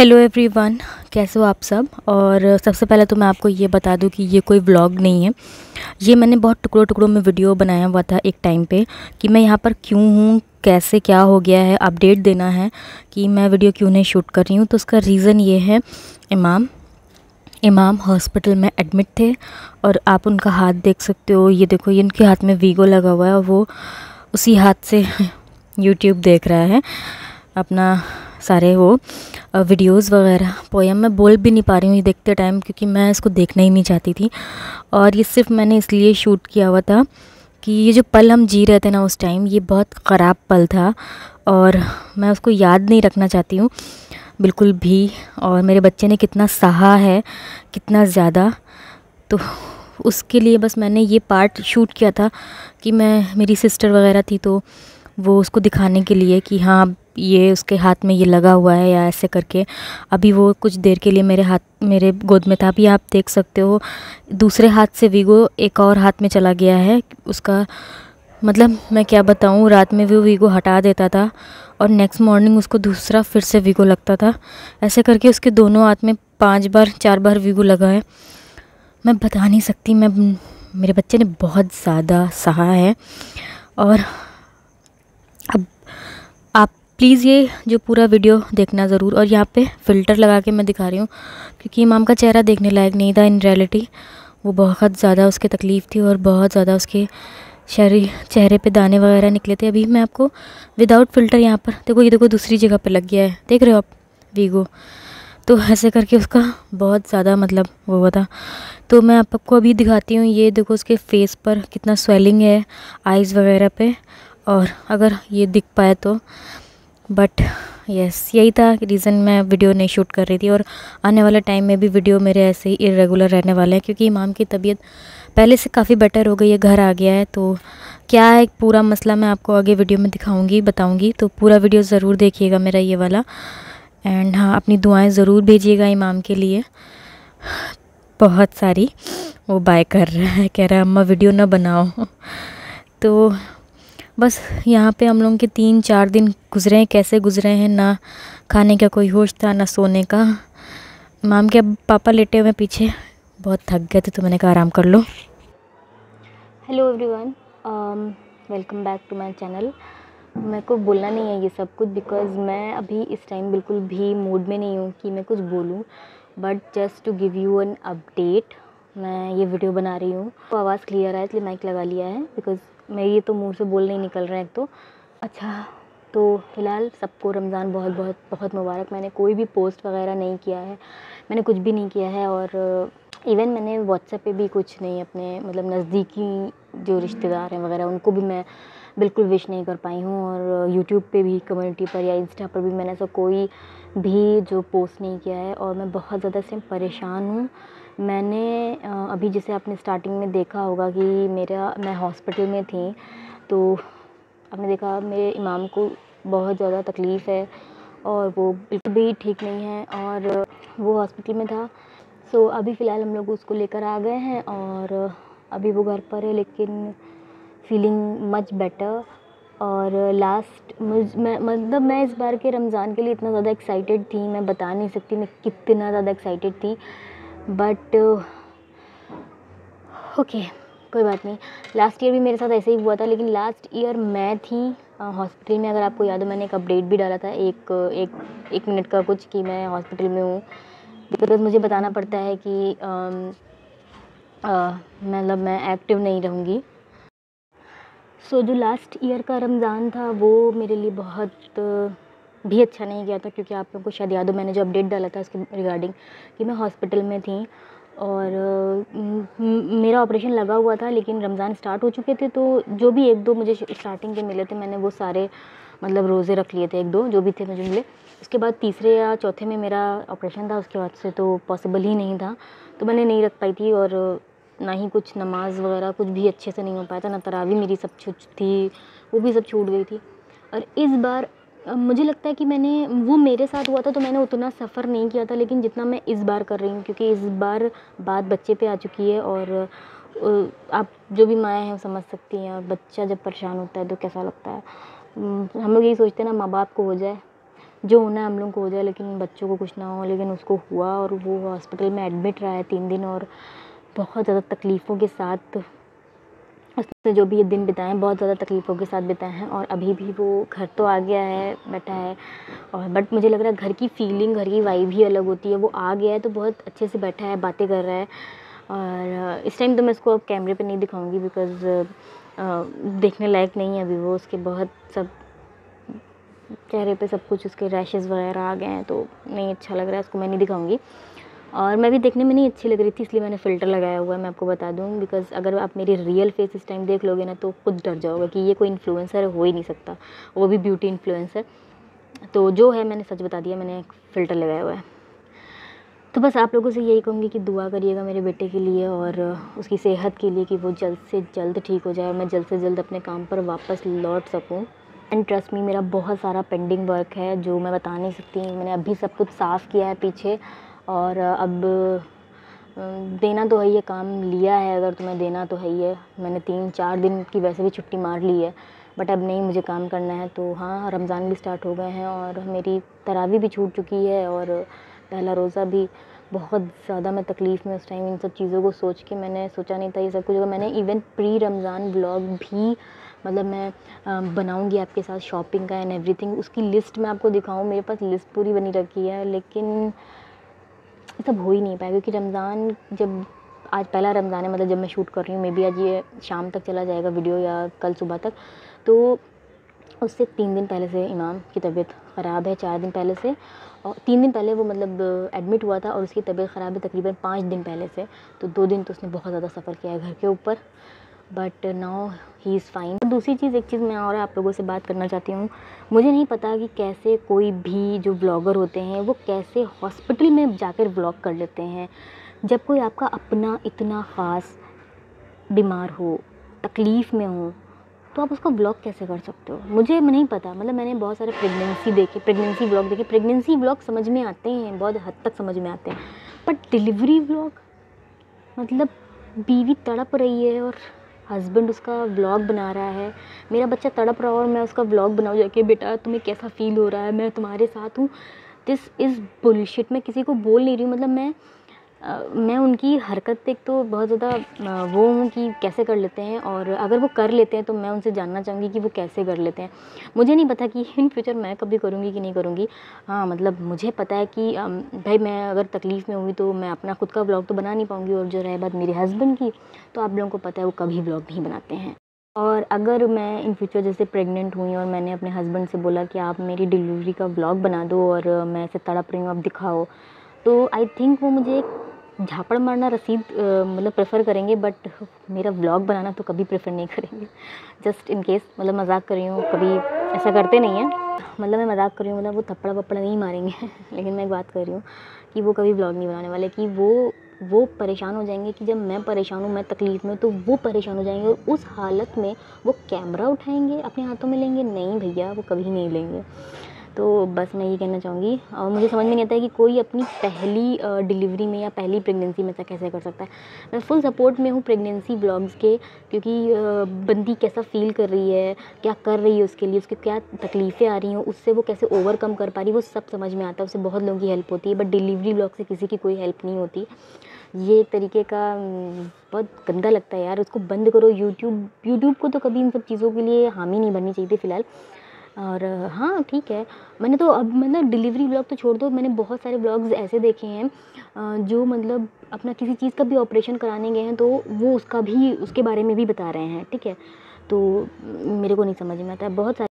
Hello everyone कैसे हो आप सब? और सबसे पहले तो मैं आपको ये बता दूँ कि ये कोई व्लॉग नहीं है। ये मैंने बहुत टुकड़ों टुकड़ों में वीडियो बनाया हुआ था एक टाइम पे कि मैं यहाँ पर क्यों हूँ, कैसे क्या हो गया है अपडेट देना है कि मैं वीडियो क्यों नहीं शूट कर रही हूँ। तो उसका रीज़न ये है, इमाम इमाम हॉस्पिटल में एडमिट थे और आप उनका हाथ देख सकते हो। ये देखो, ये उनके हाथ में वीगो लगा हुआ है वो उसी हाथ से यूट्यूब देख रहा है। अपना सारे वो वीडियोस वगैरह। पोएम मैं बोल भी नहीं पा रही हूँ ये देखते टाइम क्योंकि मैं इसको देखना ही नहीं चाहती थी। और ये सिर्फ़ मैंने इसलिए शूट किया हुआ था कि ये जो पल हम जी रहे थे ना उस टाइम ये बहुत ख़राब पल था और मैं उसको याद नहीं रखना चाहती हूँ। बिल्कुल भी। और मेरे बच्चे ने कितना सहा है, कितना ज़्यादा। तो उसके लिए बस मैंने ये पार्ट शूट किया था कि मैं, मेरी सिस्टर वगैरह थी तो वो उसको दिखाने के लिए कि हाँ ये उसके हाथ में ये लगा हुआ है या ऐसे करके। अभी वो कुछ देर के लिए मेरे हाथ, मेरे गोद में था। अभी आप देख सकते हो, दूसरे हाथ से वीगो एक और हाथ में चला गया है। उसका मतलब मैं क्या बताऊँ, रात में वो वीगो हटा देता था और नेक्स्ट मॉर्निंग उसको दूसरा फिर से वीगो लगता था। ऐसे करके उसके दोनों हाथ में पाँच बार, चार बार वीगो लगा है। मैं बता नहीं सकती, मैं, मेरे बच्चे ने बहुत ज़्यादा सहा है और अब आप प्लीज़ ये जो पूरा वीडियो देखना ज़रूर और यहाँ पे फ़िल्टर लगा के मैं दिखा रही हूँ, क्योंकि इमाम का चेहरा देखने लायक नहीं था इन रियलिटी। वो बहुत ज़्यादा उसके तकलीफ़ थी और बहुत ज़्यादा उसके शरीर चेहरे पे दाने वगैरह निकले थे। अभी मैं आपको विदाउट फ़िल्टर यहाँ पर, देखो ये देखो दूसरी जगह पर लग गया है। देख रहे हो आप? वीगो तो ऐसे करके उसका बहुत ज़्यादा मतलब वो हुआ था। तो मैं आपको अभी दिखाती हूँ, ये देखो उसके फेस पर कितना स्वेलिंग है आइज़ वगैरह पे। और अगर ये दिख पाए तो। बट यस यही था रीज़न मैं वीडियो नहीं शूट कर रही थी और आने वाले टाइम में भी वीडियो मेरे ऐसे ही इरेगुलर रहने वाले हैं क्योंकि इमाम की तबीयत पहले से काफ़ी बेटर हो गई है, घर आ गया है तो क्या है, पूरा मसला मैं आपको आगे वीडियो में दिखाऊँगी, बताऊँगी तो पूरा वीडियो ज़रूर देखिएगा मेरा ये वाला। एंड हाँ अपनी दुआएँ ज़रूर भेजिएगा इमाम के लिए। बहुत सारी वो बाय कर रहा है, कह रहा है, अम्मा वीडियो ना बनाओ। तो बस यहाँ पे हम लोगों के तीन चार दिन गुजरे हैं। कैसे गुजरे हैं? ना खाने का कोई होश था, ना सोने का। माम के अब पापा लेटे हुए पीछे। बहुत थक गए थे तो मैंने कहा आराम कर लो। Hello everyone welcome back to my channel मेरे को बोलना नहीं है ये सब कुछ बिकॉज़ मैं अभी इस टाइम बिल्कुल भी मूड में नहीं हूँ कि मैं कुछ बोलूँ। But just to give you an update मैं ये वीडियो बना रही हूँ। तो आवाज़ क्लियर है, इसलिए माइक लगा लिया है बिकॉज़ मैं ये तो मुँह से बोल नहीं निकल रहा है एक तो। अच्छा तो फ़िलहाल सबको रमज़ान बहुत बहुत बहुत मुबारक। मैंने कोई भी पोस्ट वगैरह नहीं किया है। मैंने कुछ भी नहीं किया है और इवन मैंने व्हाट्सएप पे भी कुछ नहीं, अपने मतलब नज़दीकी जो रिश्तेदार हैं वगैरह, उनको भी मैं बिल्कुल विश नहीं कर पाई हूँ। और यूट्यूब पे भी कम्युनिटी पर या इंस्टा पर भी मैंने ऐसा कोई भी जो पोस्ट नहीं किया है और मैं बहुत ज़्यादा से परेशान हूँ। मैंने अभी जैसे आपने स्टार्टिंग में देखा होगा कि मेरा, मैं हॉस्पिटल में थी तो आपने देखा मेरे इमाम को बहुत ज़्यादा तकलीफ़ है और वो बिल्कुल भी ठीक नहीं है और वो हॉस्पिटल में था। सो अभी फ़िलहाल हम लोग उसको लेकर आ गए हैं और अभी वो घर पर है, लेकिन फीलिंग मच बेटर और लास्ट मुझ, मैं मतलब मैं इस बार के रमज़ान के लिए इतना ज़्यादा एक्साइटेड थी, मैं बता नहीं सकती मैं कितना ज़्यादा एक्साइटेड थी। बट ओके कोई बात नहीं। लास्ट ईयर भी मेरे साथ ऐसे ही हुआ था लेकिन लास्ट ईयर मैं थी हॉस्पिटल में। अगर आपको याद हो मैंने एक अपडेट भी डाला था एक एक एक मिनट का कुछ कि मैं हॉस्पिटल में हूँ। बिकॉज़ मुझे बताना पड़ता है कि मतलब मैं एक्टिव नहीं रहूँगी। सो so, जो लास्ट ईयर का रमज़ान था वो मेरे लिए बहुत भी अच्छा नहीं गया था क्योंकि आप लोगों को शायद याद हो, मैंने जो अपडेट डाला था उसके रिगार्डिंग कि मैं हॉस्पिटल में थी और मेरा ऑपरेशन लगा हुआ था लेकिन रमज़ान स्टार्ट हो चुके थे तो जो भी एक दो मुझे स्टार्टिंग के मिले थे, मैंने वो सारे मतलब रोज़े रख लिए थे एक दो, जो भी थे मुझे मिले। उसके बाद तीसरे या चौथे में मेरा ऑपरेशन था, उसके बाद से तो पॉसिबल ही नहीं था। तो मैंने नहीं रख पाई थी और ना ही कुछ नमाज़ वगैरह कुछ भी अच्छे से नहीं हो पाया था, ना तरावी मेरी सब छूट थी, वो भी सब छूट गई थी। और इस बार मुझे लगता है कि मैंने, वो मेरे साथ हुआ था तो मैंने उतना सफ़र नहीं किया था, लेकिन जितना मैं इस बार कर रही हूँ, क्योंकि इस बार बात बच्चे पे आ चुकी है और आप जो भी माएँ हैं वो समझ सकती हैं और बच्चा जब परेशान होता है तो कैसा लगता है। हम लोग यही सोचते हैं ना माँ बाप को हो जाए, जो होना है हम लोग को हो जाए, लेकिन बच्चों को कुछ ना हो, लेकिन उसको हुआ और वो हॉस्पिटल में एडमिट रहा है तीन दिन और बहुत ज़्यादा तकलीफ़ों के साथ उसने जो भी ये दिन बिताए हैं बहुत ज़्यादा तकलीफ़ों के साथ बिताए हैं और अभी भी वो घर तो आ गया है, बैठा है और बट मुझे लग रहा है घर की फीलिंग घर की वाइब ही अलग होती है। वो आ गया है तो बहुत अच्छे से बैठा है, बातें कर रहा है और इस टाइम तो मैं इसको अब कैमरे पे नहीं दिखाऊँगी बिकॉज़ देखने लायक नहीं है अभी वो उसके बहुत सब चेहरे पे सब कुछ उसके रैशेज़ वगैरह आ गए हैं तो नहीं अच्छा लग रहा है, उसको मैं नहीं दिखाऊँगी। और मैं भी देखने में नहीं अच्छी लग रही थी, इसलिए मैंने फ़िल्टर लगाया हुआ है, मैं आपको बता दूँ बिकॉज़ अगर आप मेरी रियल फेस इस टाइम देख लोगे ना तो खुद डर जाओगे कि ये कोई इन्फ्लुएंसर हो ही नहीं सकता, वो भी ब्यूटी इन्फ्लुएंसर तो जो है, मैंने सच बता दिया, मैंने फ़िल्टर लगाया हुआ है। तो बस आप लोगों से यही कहूँगी कि दुआ करिएगा मेरे बेटे के लिए और उसकी सेहत के लिए कि वो जल्द से जल्द ठीक हो जाए और मैं जल्द से जल्द अपने काम पर वापस लौट सकूँ। एंड ट्रस्ट मी मेरा बहुत सारा पेंडिंग वर्क है, जो मैं बता नहीं सकती, मैंने अभी सब कुछ साफ़ किया है पीछे। और अब देना तो है ये काम लिया है, अगर तुम्हें देना तो है ये मैंने तीन, चार दिन की वैसे भी छुट्टी मार ली है बट अब नहीं मुझे काम करना है तो हाँ रमज़ान भी स्टार्ट हो गए हैं और मेरी तरावी भी छूट चुकी है और पहला रोज़ा भी बहुत ज़्यादा मैं तकलीफ़ में उस टाइम इन सब चीज़ों को सोच के मैंने सोचा नहीं था ये सब कुछ। मैंने इवन प्री रमज़ान ब्लॉग भी मतलब मैं बनाऊँगी आपके साथ शॉपिंग का एंड एवरीथिंग उसकी लिस्ट मैं आपको दिखाऊँ, मेरे पास लिस्ट पूरी बनी रखी है, लेकिन सब हो ही नहीं पाया, क्योंकि रमज़ान जब आज पहला रमज़ान है मतलब जब मैं शूट कर रही हूँ मे बी आज ये शाम तक चला जाएगा वीडियो या कल सुबह तक तो उससे तीन दिन पहले से इमाम की तबीयत ख़राब है, चार दिन पहले से, और तीन दिन पहले वो मतलब एडमिट हुआ था और उसकी तबीयत ख़राब है तकरीबन पाँच दिन पहले से तो दो दिन तो उसने बहुत ज़्यादा सफ़र किया है घर के ऊपर। But now he is fine दूसरी चीज़, एक चीज़ मैं और आप लोगों से बात करना चाहती हूँ। मुझे नहीं पता कि कैसे कोई भी जो ब्लॉगर होते हैं, वो कैसे हॉस्पिटल में जाकर ब्लॉग कर लेते हैं। जब कोई आपका अपना इतना ख़ास बीमार हो, तकलीफ़ में हो तो आप उसका ब्लॉग कैसे कर सकते हो? मुझे नहीं पता। मतलब मैंने बहुत सारे प्रेगनेंसी देखे प्रेगनेंसी ब्लॉग देखे। प्रेगनेंसी ब्लॉग समझ में आते हैं, बहुत हद तक समझ में आते हैं। बट डिलीवरी ब्लॉग मतलब बीवी तड़प रही है और हस्बैंड उसका व्लॉग बना रहा है। मेरा बच्चा तड़प रहा है और मैं उसका व्लॉग बनाऊँ, जाके बेटा, तुम्हें कैसा फ़ील हो रहा है? मैं तुम्हारे साथ हूँ। दिस इज़ बुलशिट मैं किसी को बोल नहीं रही हूँ। मतलब मैं मैं उनकी हरकत एक तो बहुत ज़्यादा वो हूँ कि कैसे कर लेते हैं और अगर वो कर लेते हैं तो मैं उनसे जानना चाहूँगी कि वो कैसे कर लेते हैं। मुझे नहीं पता कि इन फ्यूचर मैं कभी करूँगी कि नहीं करूँगी। हाँ मतलब मुझे पता है कि भाई मैं अगर तकलीफ़ में हुई तो मैं अपना खुद का ब्लॉग तो बना नहीं पाऊँगी और जो रहे बात मेरे हस्बैंड की तो आप लोगों को पता है वो कभी ब्लॉग नहीं बनाते हैं। और अगर मैं इन फ्यूचर जैसे प्रेग्नेंट हुई और मैंने अपने हस्बैंड से बोला कि आप मेरी डिलीवरी का ब्लॉग बना दो और मैं ऐसे तड़प रही हूँ, आप दिखाओ तो आई थिंक वो मुझे झापड़ मारना रसीद मतलब प्रेफर करेंगे बट मेरा व्लॉग बनाना तो कभी प्रेफर नहीं करेंगे। जस्ट इन केस मतलब मज़ाक कर रही हूँ, कभी ऐसा करते नहीं हैं। मतलब मैं मज़ाक कर रही हूँ मतलब वो थप्पड़ वप्पड़ नहीं मारेंगे, लेकिन मैं एक बात कर रही हूँ कि वो कभी व्लॉग नहीं बनाने वाले, कि वो वो परेशान हो जाएँगे कि जब मैं परेशान हूँ, मैं तकलीफ़ में तो वो परेशान हो जाएँगे और उस हालत में वो कैमरा उठाएँगे, अपने हाथों में लेंगे? नहीं भैया, वो कभी नहीं लेंगे। तो बस मैं ये कहना चाहूँगी। और मुझे समझ में नहीं आता है कि कोई अपनी पहली डिलीवरी में या पहली प्रेगनेंसी में ऐसा कैसे कर सकता है। मैं फुल सपोर्ट में हूँ प्रेगनेंसी ब्लॉग्स के, क्योंकि बंदी कैसा फ़ील कर रही है, क्या कर रही है उसके लिए, उसकी क्या तकलीफ़ें आ रही हैं, उससे वो कैसे ओवरकम कर पा रही है, वो सब समझ में आता है, उससे बहुत लोगों की हेल्प होती है बट डिलीवरी ब्लॉग से किसी की कोई हेल्प नहीं होती। ये एक तरीके का बहुत गंदा लगता है यार, उसको बंद करो यूट्यूब यूट्यूब को तो कभी इन सब चीज़ों के लिए हामी नहीं बननी चाहिए थी फ़िलहाल। और हाँ ठीक है। मैंने तो अब मतलब डिलीवरी ब्लॉग तो छोड़ दो, मैंने बहुत सारे ब्लॉग्स ऐसे देखे हैं जो मतलब अपना किसी चीज़ का भी ऑपरेशन कराने गए हैं तो वो उसका भी, उसके बारे में भी बता रहे हैं, ठीक है। तो मेरे को नहीं समझ में आता, बहुत सारे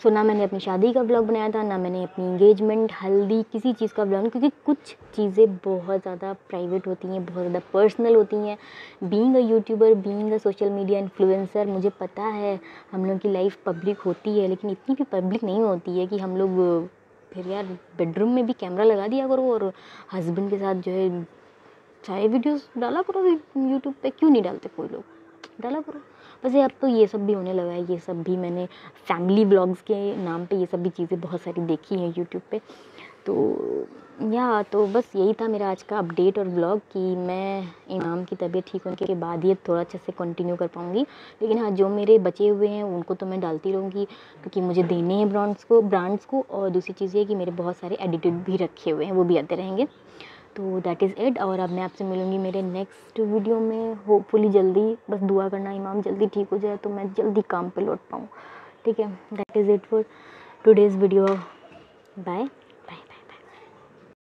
सो ना मैंने अपनी शादी का ब्लॉग बनाया था, ना मैंने अपनी इंगेजमेंट हल्दी, किसी चीज़ का ब्लॉग क्योंकि कुछ चीज़ें बहुत ज़्यादा प्राइवेट होती हैं, बहुत ज़्यादा पर्सनल होती हैं। Being a YouTuber being a social media influencer मुझे पता है हम लोग की लाइफ पब्लिक होती है, लेकिन इतनी भी पब्लिक नहीं होती है कि हम लोग, फिर यार बेडरूम में भी कैमरा लगा दिया करो और हस्बैंड के साथ जो है सारे वीडियोस डाला करो यूट्यूब पे, क्यों नहीं डालते कोई लोग? डाला करो वैसे अब तो ये सब भी होने लगा है, ये सब भी मैंने फैमिली ब्लॉग्स के नाम पे ये सब भी चीज़ें बहुत सारी देखी हैं यूट्यूब पे। तो या तो बस यही था मेरा आज का अपडेट और ब्लॉग कि मैं इमाम की तबीयत ठीक होने के बाद ही थोड़ा अच्छे से कंटिन्यू कर पाऊँगी। लेकिन हाँ जो मेरे बचे हुए हैं, उनको तो मैं डालती रहूँगी, क्योंकि मुझे देने हैं ब्रांड्स को ब्रांड्स को, और दूसरी चीज़ ये कि मेरे बहुत सारे एडिटेड भी रखे हुए हैं, वो भी आते रहेंगे। तो दैट इज़ इट और अब मैं आपसे मिलूँगी मेरे नेक्स्ट वीडियो में। होपफुली जल्दी, बस दुआ करना, इमाम जल्दी ठीक हो जाए तो मैं जल्दी काम पे लौट पाऊँ। ठीक है that is it for today's video bye